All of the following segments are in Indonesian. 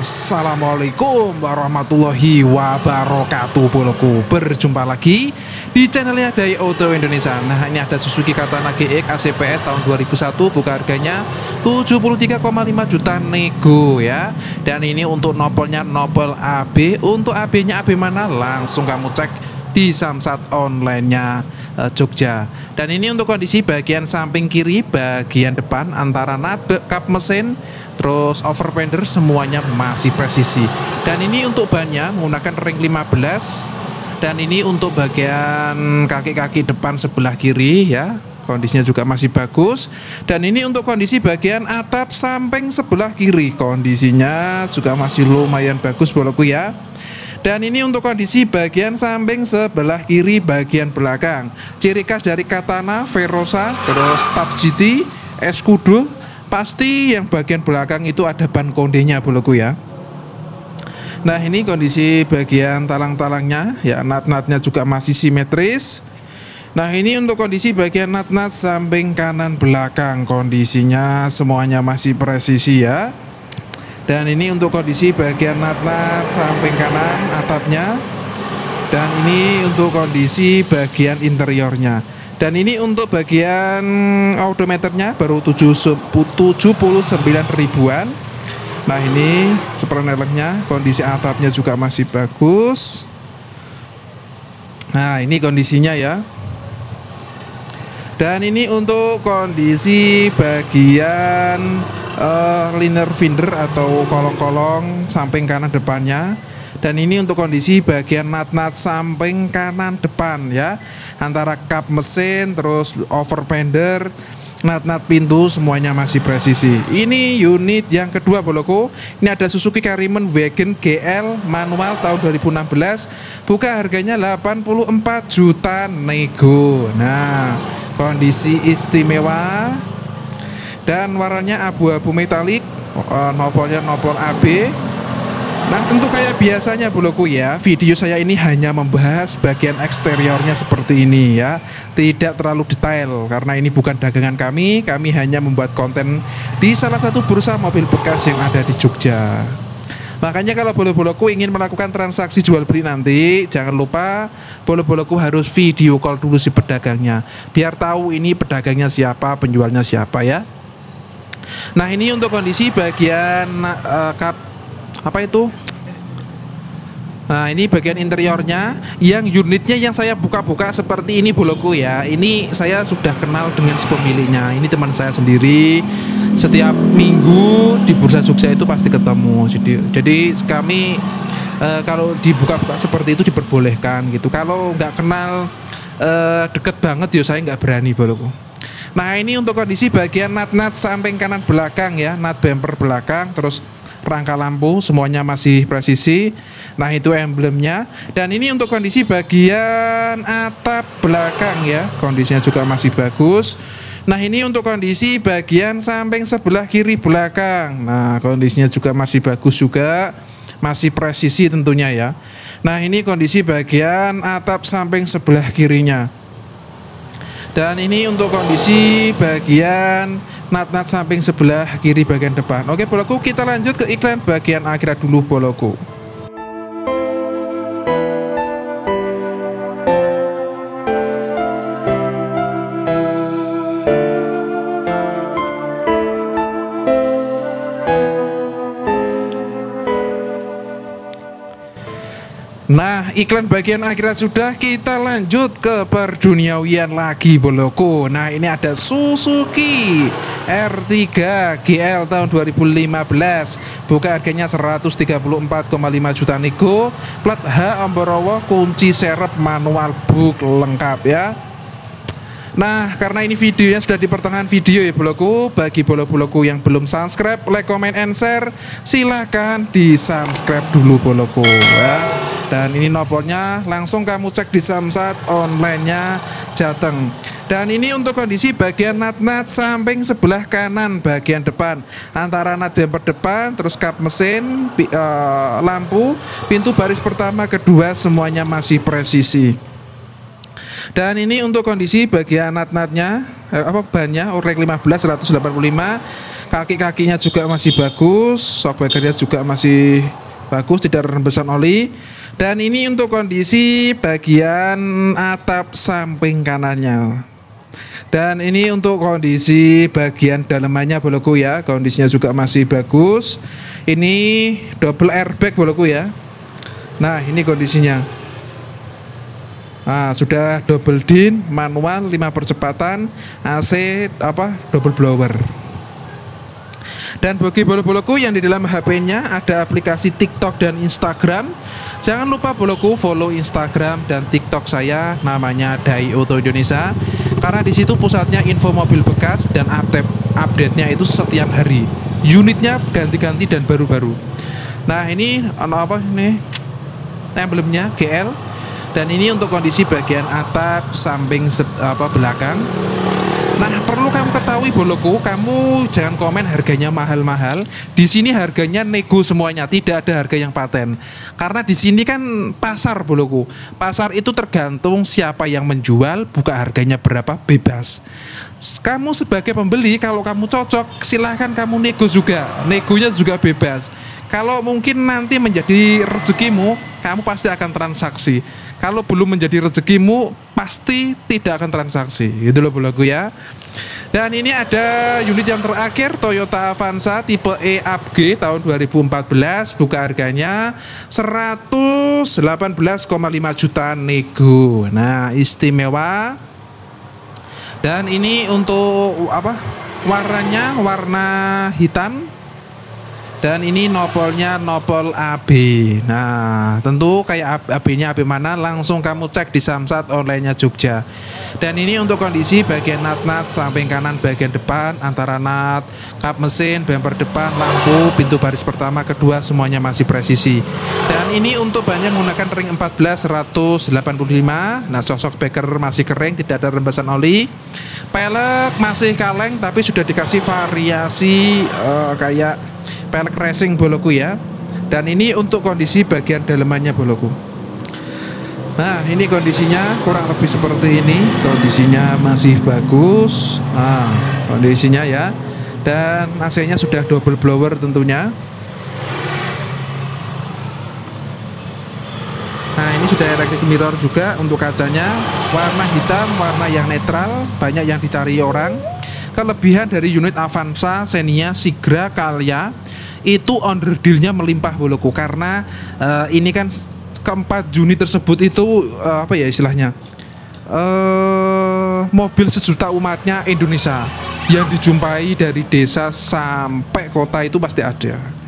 Assalamualaikum warahmatullahi wabarakatuh Boloku. Berjumpa lagi di channelnya Dai Auto Indonesia. Nah ini ada Suzuki Katana GX ACPS tahun 2001 Buka harganya 73,5 juta nego ya. Dan ini untuk nopolnya nopol AB Untuk AB nya AB mana? Langsung kamu cek di Samsat online-nya uh, Jogja. Dan ini untuk kondisi bagian samping kiri, bagian depan antara nabe, kap mesin, terus overfender semuanya masih presisi. Dan ini untuk bannya menggunakan ring 15 dan ini untuk bagian kaki-kaki depan sebelah kiri ya. Kondisinya juga masih bagus Dan ini untuk kondisi bagian atap samping sebelah kiri Kondisinya juga masih lumayan bagus boloku ya dan ini untuk kondisi bagian samping sebelah kiri bagian belakang. Ciri khas dari Katana, Verosa, terus Tab GT, Escudo, pasti yang bagian belakang itu ada ban kondenya boloku ya. Nah ini kondisi bagian talang-talangnya ya nat-natnya juga masih simetris. Nah ini untuk kondisi bagian nat-nat samping kanan belakang kondisinya semuanya masih presisi ya dan ini untuk kondisi bagian natna samping kanan atapnya. Dan ini untuk kondisi bagian interiornya. Dan ini untuk bagian odometernya baru 79 ribuan. Nah ini sepereneleknya kondisi atapnya juga masih bagus. Nah ini kondisinya ya. Dan ini untuk kondisi bagian uh, liner finder atau kolong-kolong samping kanan depannya. Dan ini untuk kondisi bagian nat-nat samping kanan depan ya. Antara kap mesin terus over fender nat-nat pintu semuanya masih presisi. Ini unit yang kedua boloku. Ini ada Suzuki Karimun Wagon GL manual tahun 2016 buka harganya 84 juta nego. Nah kondisi istimewa dan warnanya abu-abu metalik uh, nopolnya nopol AB Nah tentu kayak biasanya boloku ya Video saya ini hanya membahas bagian eksteriornya seperti ini ya. Tidak terlalu detail Karena ini bukan dagangan kami. Kami hanya membuat konten di salah satu bursa mobil bekas yang ada di Jogja. Makanya kalau bolo-boloku ingin melakukan transaksi jual beli nanti Jangan lupa bolo-boloku harus video call dulu si pedagangnya. Biar tahu ini pedagangnya siapa, penjualnya siapa ya Nah ini untuk kondisi bagian uh, kap apa itu? Nah ini bagian interiornya. Yang unitnya yang saya buka-buka seperti ini boloku ya. Ini saya sudah kenal dengan pemiliknya. Ini teman saya sendiri. Setiap minggu di Bursa Jogja itu pasti ketemu. Jadi, jadi kami uh, kalau dibuka-buka seperti itu diperbolehkan gitu. Kalau nggak kenal uh, deket banget ya saya nggak berani boloku Nah ini untuk kondisi bagian nat-nat samping kanan belakang ya. Nat bumper belakang terus rangka lampu semuanya masih presisi. Nah itu emblemnya. Dan ini untuk kondisi bagian atap belakang ya. Kondisinya juga masih bagus. Nah ini untuk kondisi bagian samping sebelah kiri belakang. Nah kondisinya juga masih bagus juga. Masih presisi tentunya ya. Nah ini kondisi bagian atap samping sebelah kirinya dan ini untuk kondisi bagian nat-nat samping sebelah kiri bagian depan. Oke, boloku kita lanjut ke iklan bagian akhirat dulu boloku. Nah iklan bagian akhirat sudah kita lanjut ke perduniawian lagi boloku Nah ini ada Suzuki R3 GL tahun 2015 Buka harganya 134,5 juta nego Plat H Amborowo kunci serep manual book lengkap ya Nah, karena ini videonya sudah di pertengahan video ya boloku. Bagi bolo-boloku yang belum subscribe, like, comment, and share Silahkan di subscribe dulu boloku ya. Dan ini nopolnya langsung kamu cek di Samsat online-nya Jateng. Dan ini untuk kondisi bagian nat-nat samping sebelah kanan bagian depan. Antara nat bumper depan terus kap mesin uh, lampu pintu baris pertama kedua semuanya masih presisi dan ini untuk kondisi bagian nat-natnya eh, apa bannya orek 15 185 kaki-kakinya juga masih bagus shockbreakernya juga masih bagus tidak rembesan oli. Dan ini untuk kondisi bagian atap samping kanannya. Dan ini untuk kondisi bagian dalamannya boloku ya kondisinya juga masih bagus. Ini double airbag boloku ya. Nah ini kondisinya Nah, sudah double din, manual 5 percepatan, AC apa double blower. Dan bagi bolo-boloku yang di dalam HP-nya ada aplikasi TikTok dan Instagram. Jangan lupa boloku follow Instagram dan TikTok saya namanya Dai Auto Indonesia karena di situ pusatnya info mobil bekas dan update update-nya itu setiap hari. Unitnya ganti-ganti dan baru-baru. Nah, ini apa nih? Emblemnya GL dan ini untuk kondisi bagian atap samping apa belakang Nah, perlu kamu ketahui boloku, kamu jangan komen harganya mahal-mahal. Di sini harganya nego semuanya, tidak ada harga yang paten. Karena di sini kan pasar boloku. Pasar itu tergantung siapa yang menjual, buka harganya berapa bebas. Kamu sebagai pembeli kalau kamu cocok, silahkan kamu nego juga. Negonya juga bebas. Kalau mungkin nanti menjadi rezekimu, kamu pasti akan transaksi. Kalau belum menjadi rezekimu, pasti tidak akan transaksi. Itu loh bulaku ya. Dan ini ada unit yang terakhir Toyota Avanza tipe E upgrade tahun 2014 buka harganya 118,5 juta nego. Nah, istimewa. Dan ini untuk apa? Warnanya warna hitam dan ini nopolnya nopol AB nah tentu kayak AB-nya AB mana langsung kamu cek di Samsat online-nya Jogja. Dan ini untuk kondisi bagian nat-nat samping kanan bagian depan antara nat kap mesin bumper depan lampu pintu baris pertama kedua semuanya masih presisi. Dan ini untuk banyak menggunakan ring 14 185 nah sosok beker masih kering tidak ada rembesan oli. Pelek masih kaleng tapi sudah dikasih variasi uh, kayak pelek racing boloku ya. Dan ini untuk kondisi bagian dalemannya boloku. Nah ini kondisinya kurang lebih seperti ini. Kondisinya masih bagus. Nah kondisinya ya. Dan AC nya sudah double blower tentunya. Nah ini sudah electric mirror juga untuk kacanya. Warna hitam, warna yang netral. Banyak yang dicari orang Kelebihan dari unit Avanza, Xenia, Sigra, Kalia itu underdealnya melimpah boloku. Karena uh, ini kan keempat unit tersebut itu uh, apa ya istilahnya uh, mobil sejuta umatnya Indonesia. Yang dijumpai dari desa sampai kota itu pasti ada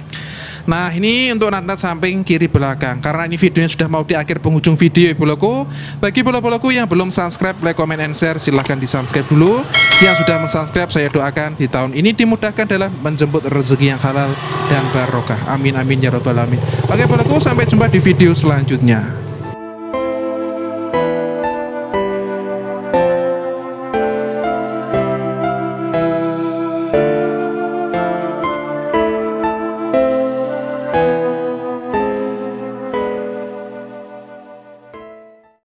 Nah ini untuk nat samping kiri belakang. Karena ini videonya sudah mau di akhir penghujung video ibu loko Bagi bola-bolaku yang belum subscribe, like, comment, and share Silahkan di subscribe dulu. Yang sudah mensubscribe saya doakan di tahun ini dimudahkan dalam menjemput rezeki yang halal dan barokah. Amin amin ya robbal alamin. Oke bolaku sampai jumpa di video selanjutnya